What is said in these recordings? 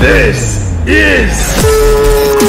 This is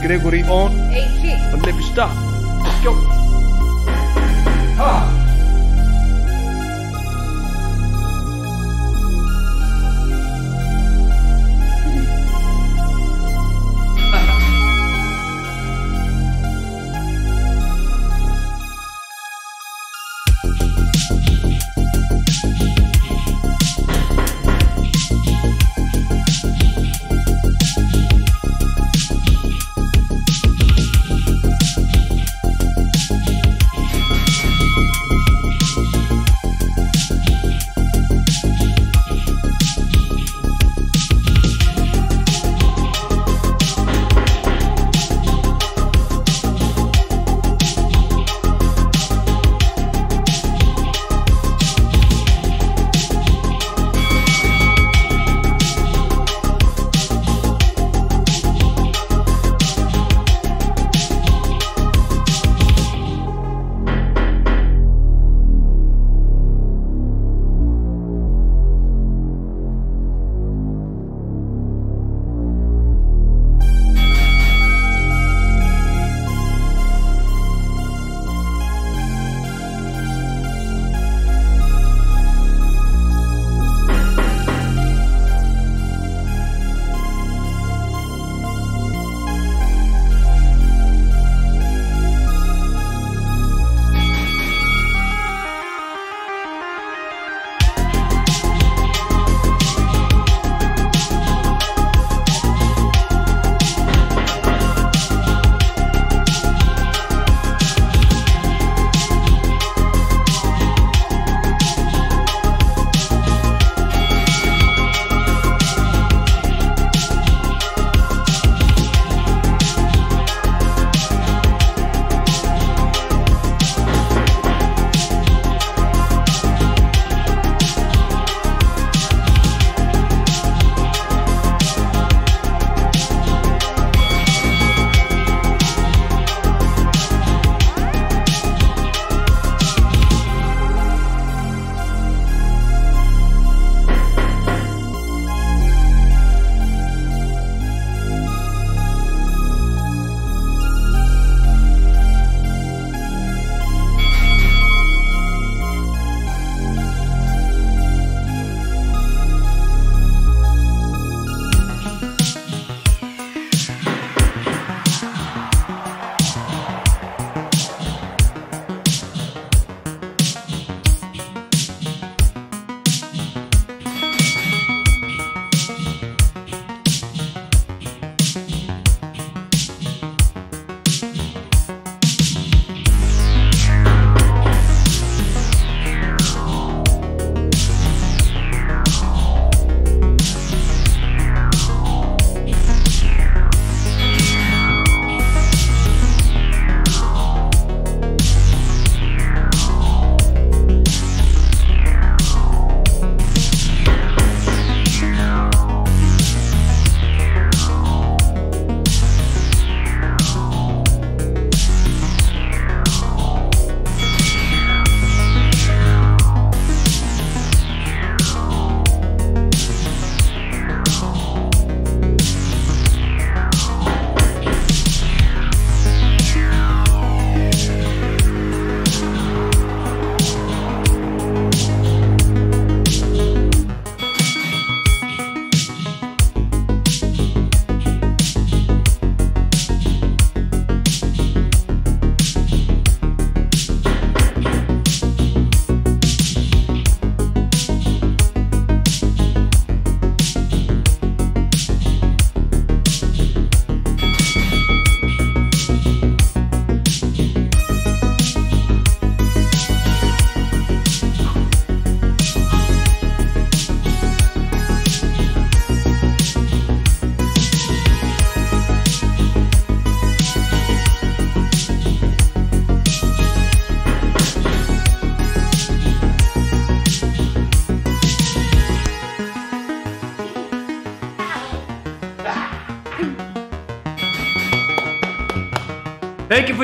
Gregory on und Lebe Stark. Let's go!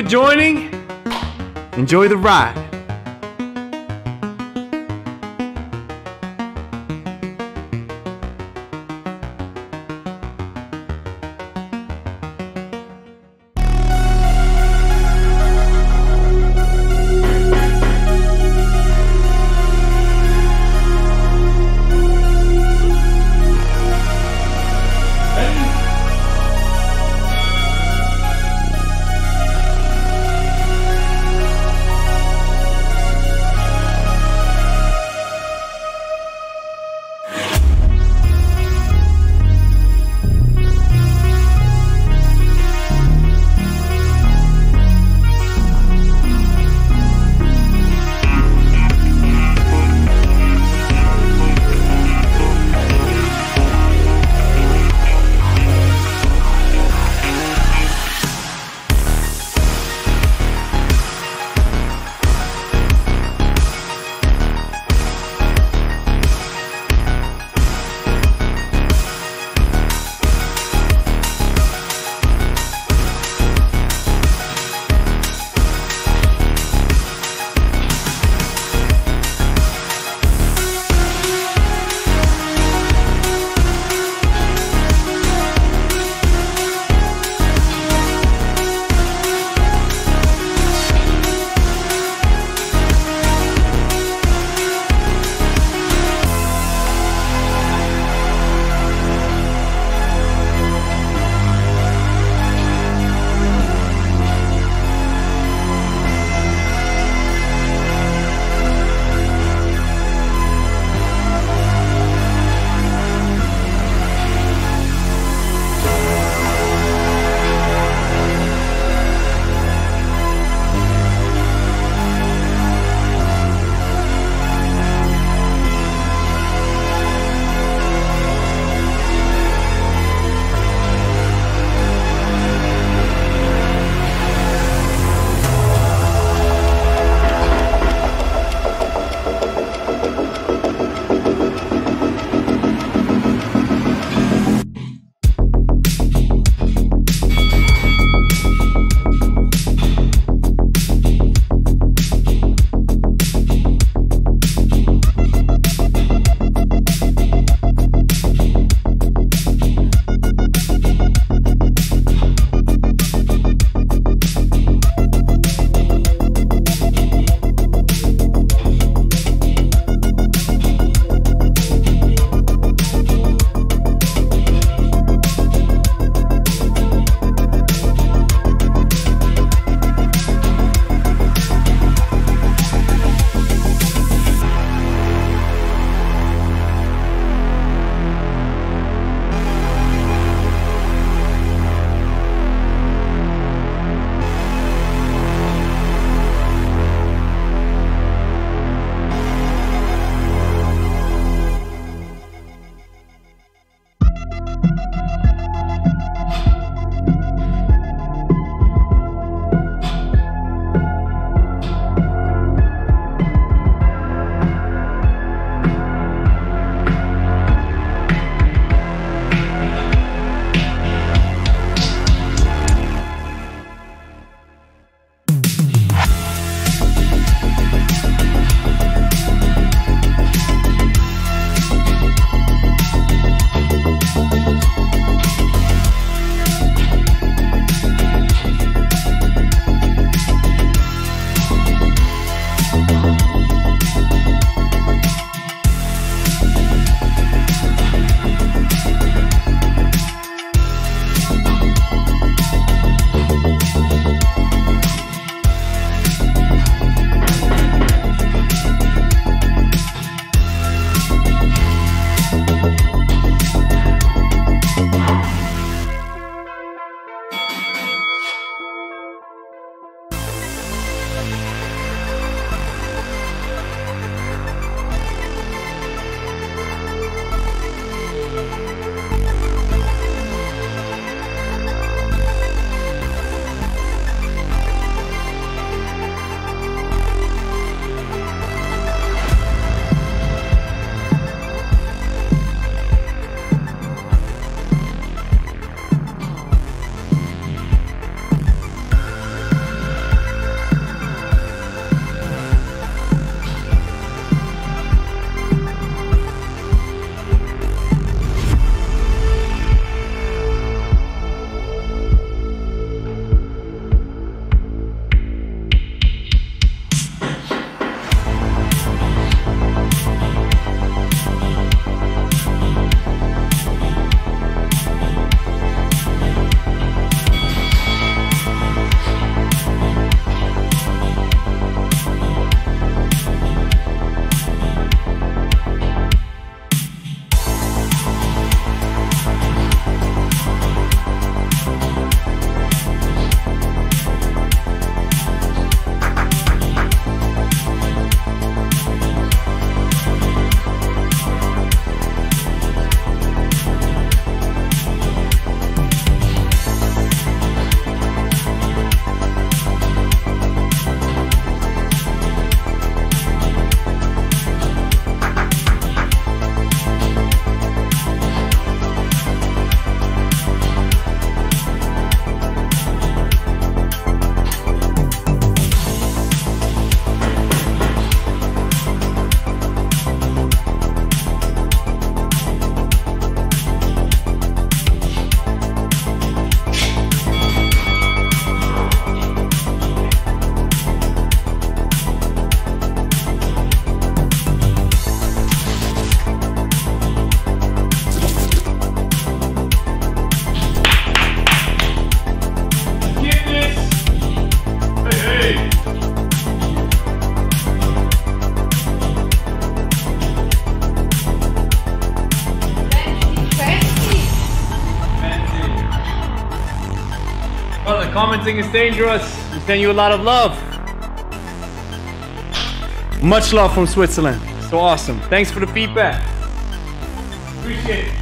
Joining. Enjoy the ride. Commenting is dangerous. We send you a lot of love. Much love from Switzerland. So awesome. Thanks for the feedback. Appreciate it.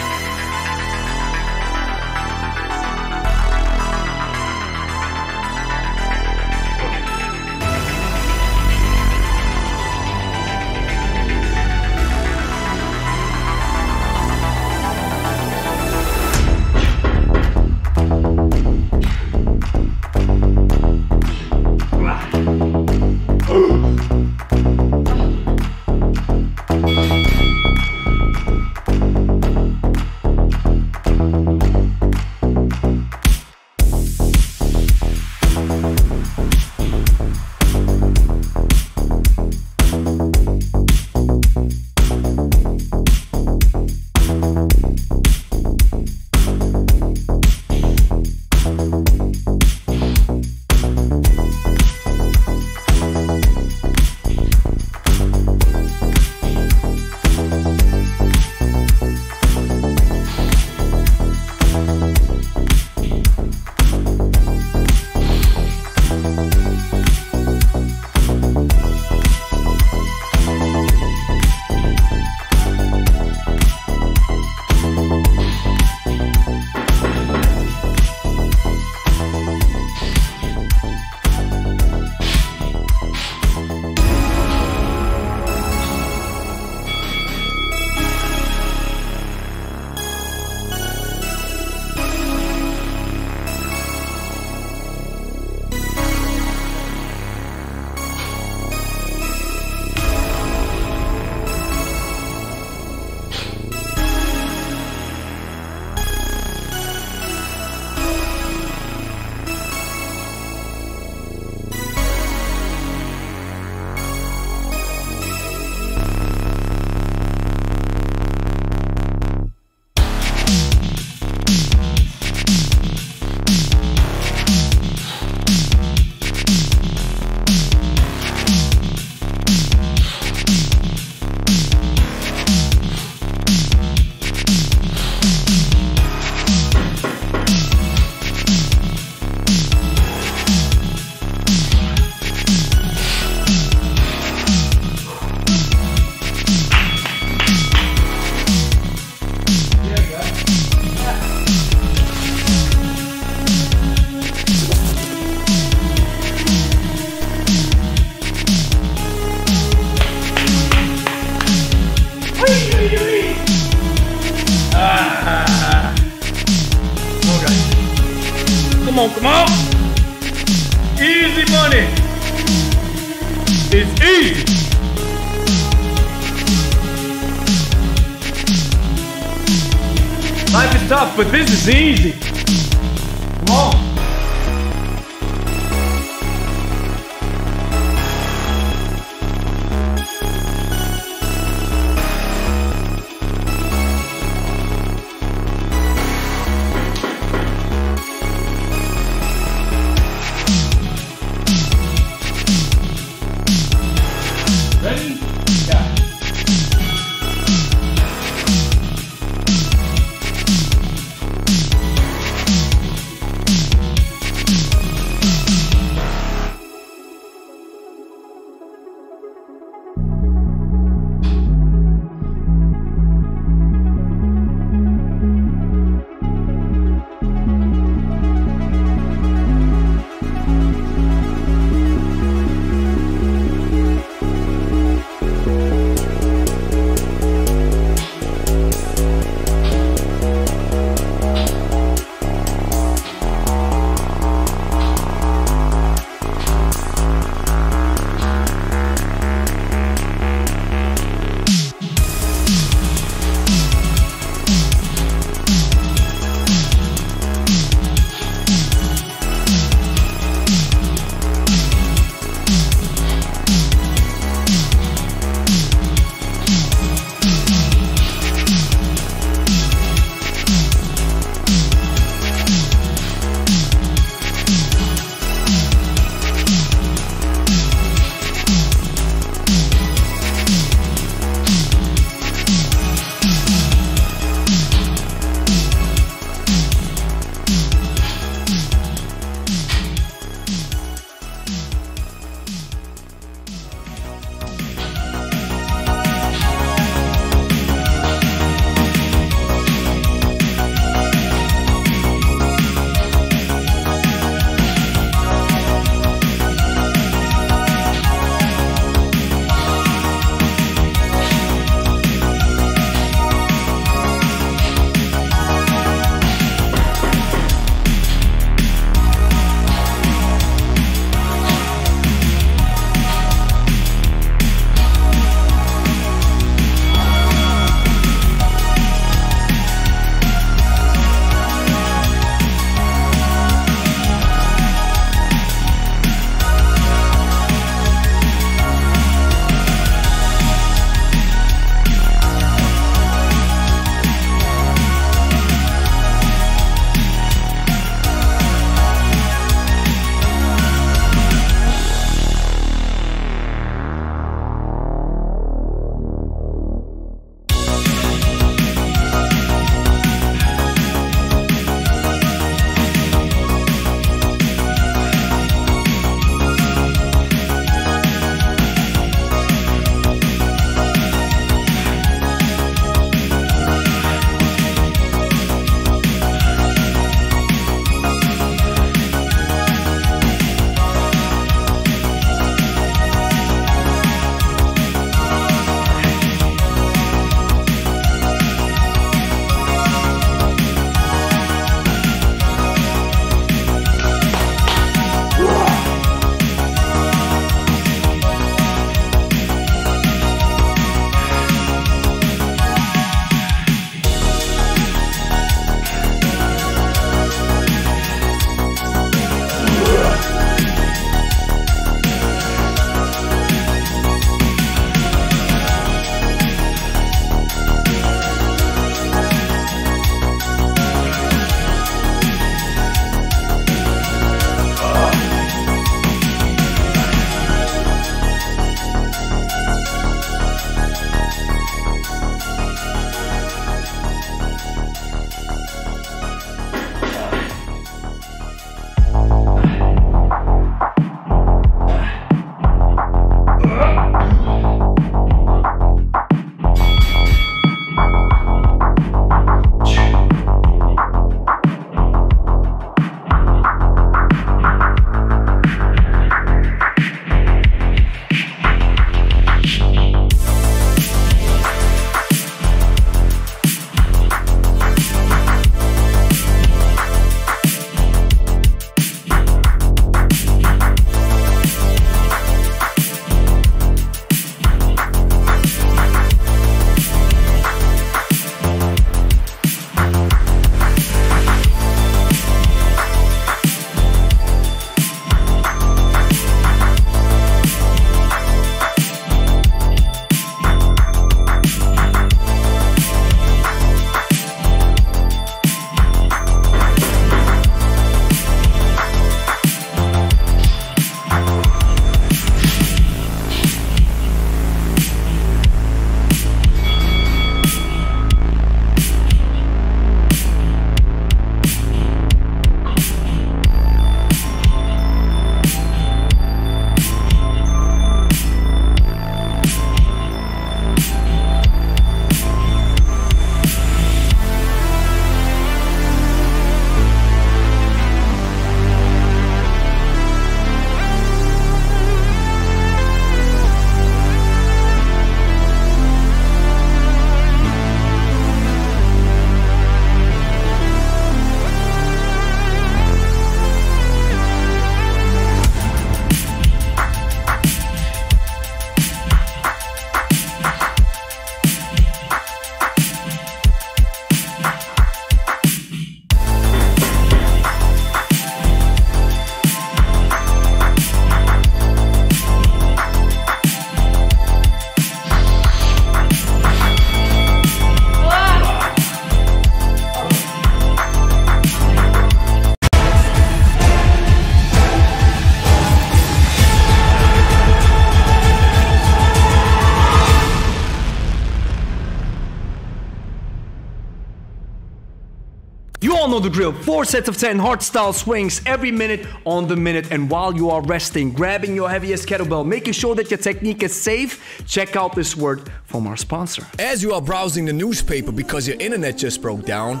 Drill. Four sets of 10 hard style swings every minute on the minute. And while you are resting, grabbing your heaviest kettlebell, making sure that your technique is safe, check out this word from our sponsor. As you are browsing the newspaper because your internet just broke down,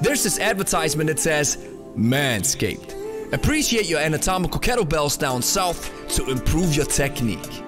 there's this advertisement that says Manscaped. Appreciate your anatomical kettlebells down south to improve your technique.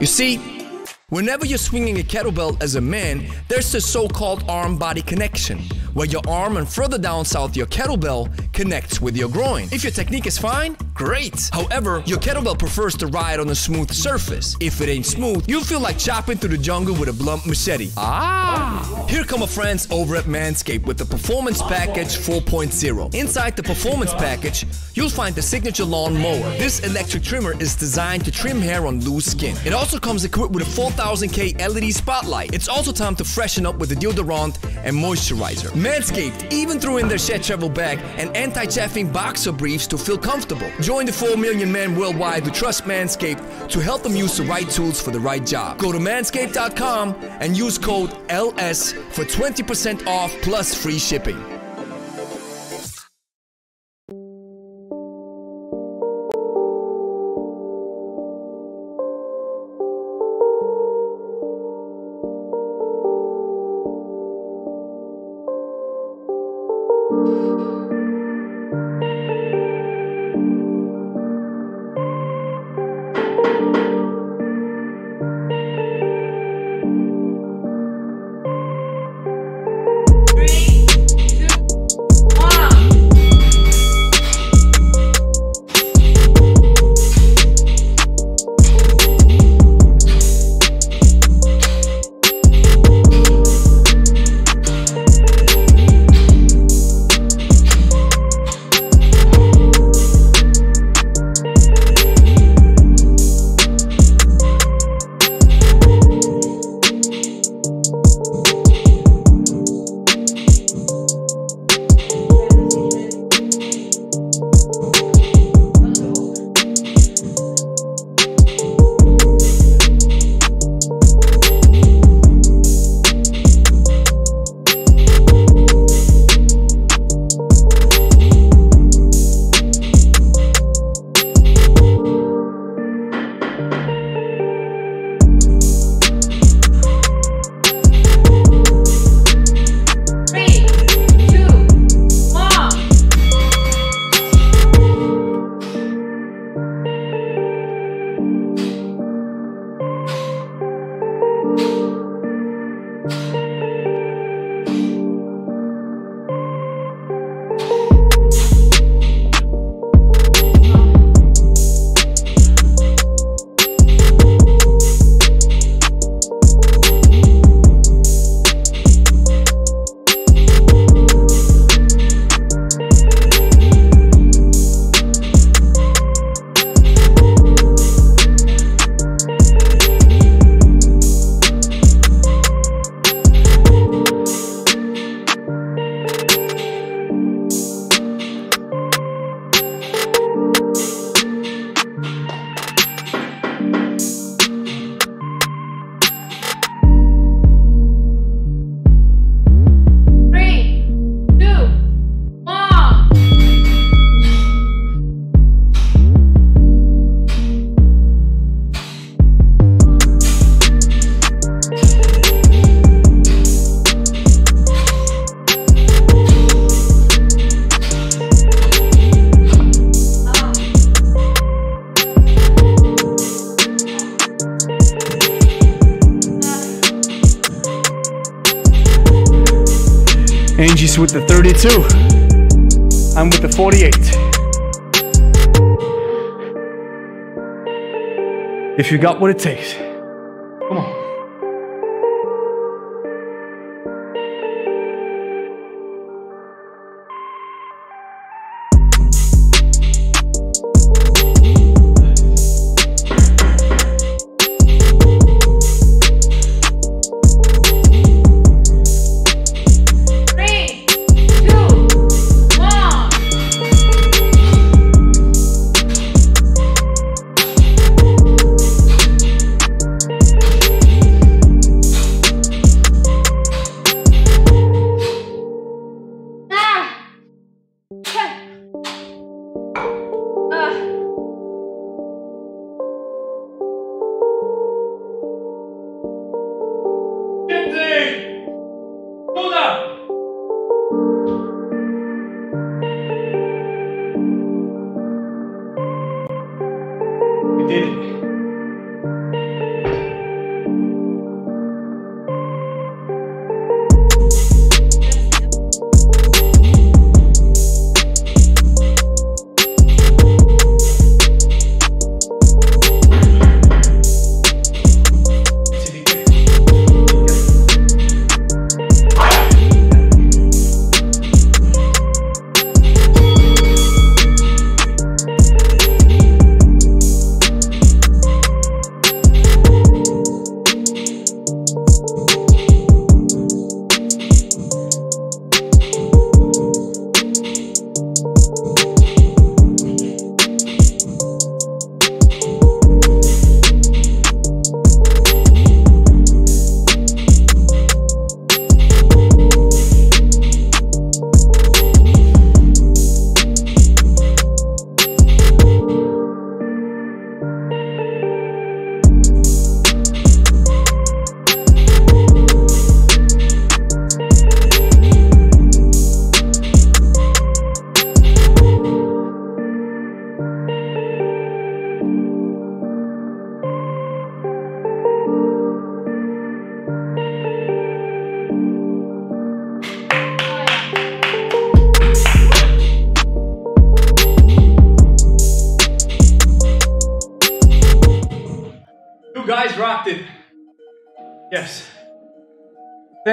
You see, Whenever you're swinging a kettlebell as a man, there's the so-called arm-body connection, where your arm and further down south your kettlebell connects with your groin. If your technique is fine, great. However, your kettlebell prefers to ride on a smooth surface. If it ain't smooth, you'll feel like chopping through the jungle with a blunt machete. Ah! Here come our friends over at Manscaped with the Performance Package 4.0. Inside the Performance Package, you'll find the signature lawn mower. This electric trimmer is designed to trim hair on loose skin. It also comes equipped with a 4000K LED spotlight. It's also time to freshen up with a deodorant and moisturizer. Manscaped even threw in their shed travel bag and anti-chaffing boxer briefs to feel comfortable. Join the 4 million men worldwide who trust Manscaped to help them use the right tools for the right job. Go to manscaped.com and use code LS for 20% off plus free shipping. If you got what it takes, come on.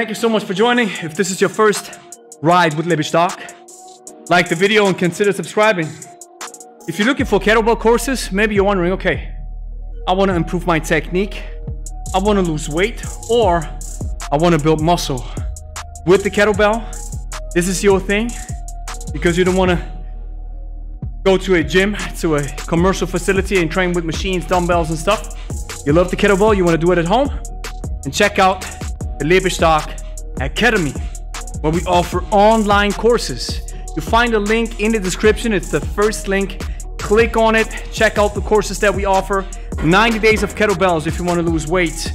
Thank you so much for joining. If this is your first ride with Lebe Stark, like the video and consider subscribing. If you're looking for kettlebell courses, maybe you're wondering, okay, I want to improve my technique, I want to lose weight, or I want to build muscle. With the kettlebell, this is your thing because you don't want to go to a gym, to a commercial facility and train with machines, dumbbells and stuff. You love the kettlebell, you want to do it at home? And check out the Academy, where we offer online courses. You find a link in the description. It's the first link. Click on it. Check out the courses that we offer. 90 days of kettlebells if you want to lose weight.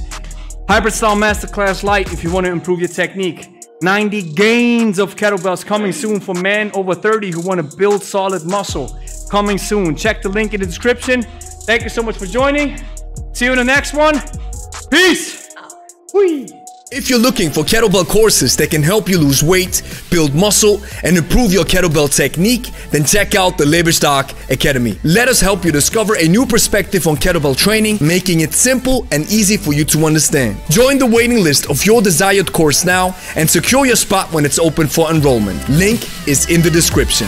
Hybrid Style Masterclass Light if you want to improve your technique. 90 gains of kettlebells coming soon for men over 30 who want to build solid muscle. Coming soon. Check the link in the description. Thank you so much for joining. See you in the next one. Peace. Whee. If you're looking for kettlebell courses that can help you lose weight, build muscle, and improve your kettlebell technique, then check out the Lebe Stark Academy. Let us help you discover a new perspective on kettlebell training, making it simple and easy for you to understand. Join the waiting list of your desired course now and secure your spot when it's open for enrollment. Link is in the description.